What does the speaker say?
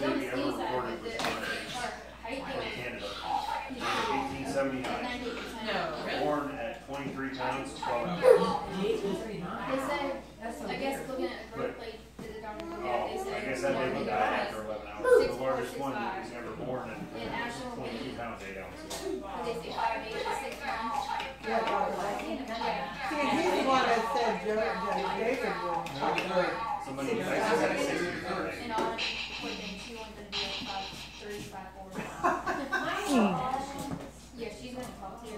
maybe ever recorded was in Canada. He was 1879. No, Born at 23 pounds, 12 ounces. That's so I guess looking at birth plate, did the doctor look at it? Oh, I guess that baby died after 11 hours. The largest one that was ever born at 22 pounds, 8 ounces. Did they say 5, pounds? Yeah, probably. See, he's the one that said David would. Somebody, I just had to three by four. Yeah, she's gonna call too.